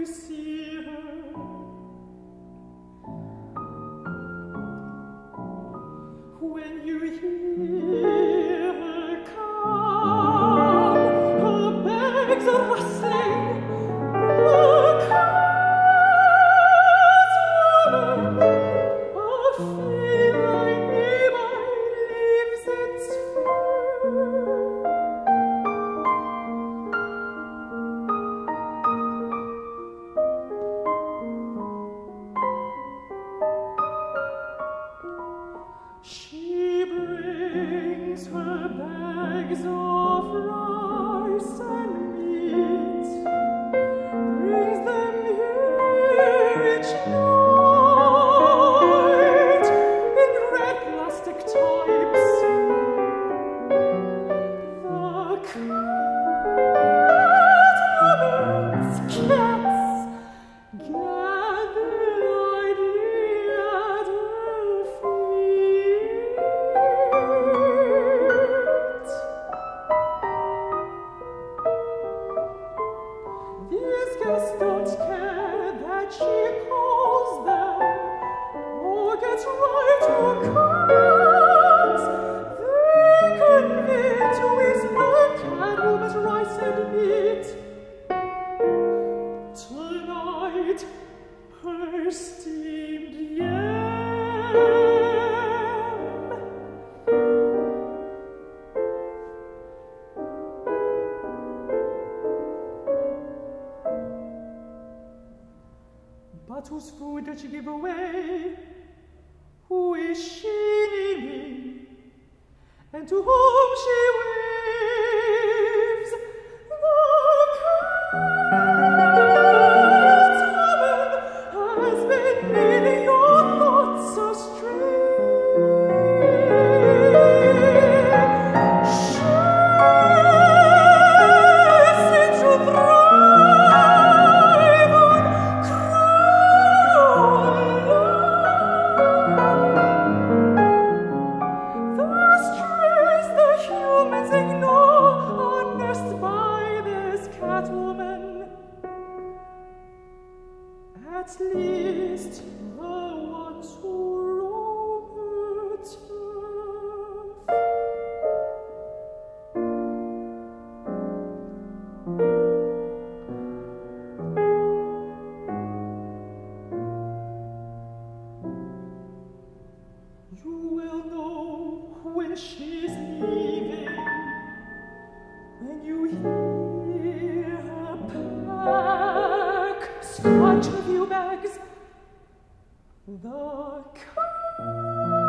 When you bags of rice and Guests don't care that she calls them or gets right or comes. They the catwoman's rice and meat. Tonight, her steamed. but whose food did she give away? Who is she leaving? And to whom she will? At least the ones the car.